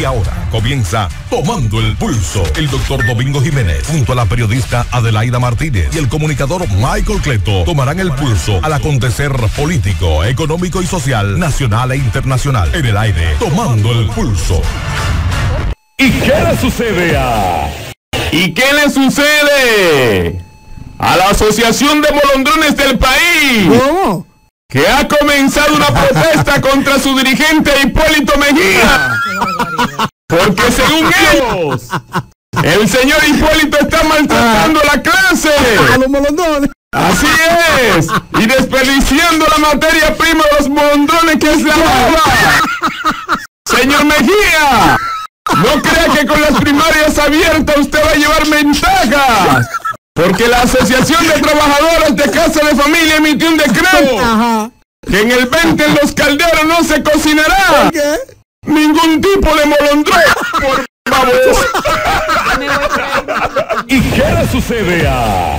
Y ahora comienza Tomando el Pulso. El doctor Domingo Jiménez, junto a la periodista Adelaida Martínez y el comunicador Michael Cleto, tomarán el pulso al acontecer político, económico y social, nacional e internacional. En el aire, Tomando el Pulso. ¿Y qué le sucede a... ¿Y qué le sucede a la Asociación de Molondrones del país? ¿Cómo? Que ha comenzado una protesta contra su dirigente Hipólito Mejía. Porque según ellos, el señor Hipólito está maltratando la clase. A los. Así es. Y desperdiciando la materia prima de los molondrones que es la agua. Señor Mejía, no crea que con las primarias abiertas usted va a llevar ventajas. Porque la Asociación de Trabajadores de Casa de Familia emitió un decreto Ajá. que en el 20 en los calderos no se cocinará ¿Qué? ningún tipo de molondrón. Por favor. ¿Y qué le sucede a...